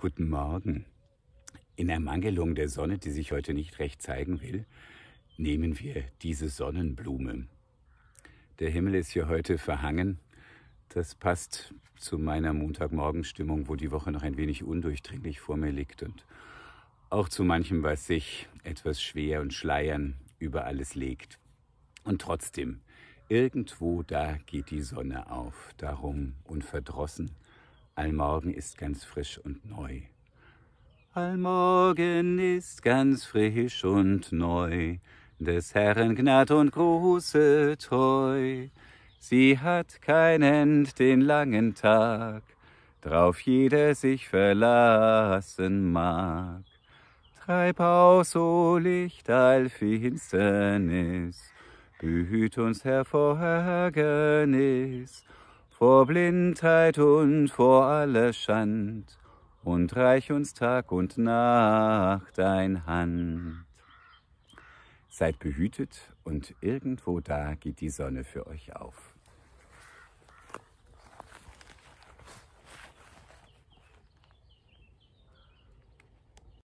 Guten Morgen. In Ermangelung der Sonne, die sich heute nicht recht zeigen will, nehmen wir diese Sonnenblume. Der Himmel ist hier heute verhangen. Das passt zu meiner Montagmorgenstimmung, wo die Woche noch ein wenig undurchdringlich vor mir liegt und auch zu manchem, was sich etwas schwer und schleiern über alles legt. Und trotzdem, irgendwo da geht die Sonne auf, darum unverdrossen. Allmorgen ist ganz frisch und neu. Allmorgen ist ganz frisch und neu, des Herrn Gnad und große Treu. Sie hat kein End den langen Tag, drauf jeder sich verlassen mag. Treib aus, o Licht, all Finsternis, behüt uns, Herr, vor Ärgernis, vor Blindheit und vor aller Schand, und reich uns Tag und Nacht dein Hand. Seid behütet und irgendwo da geht die Sonne für euch auf.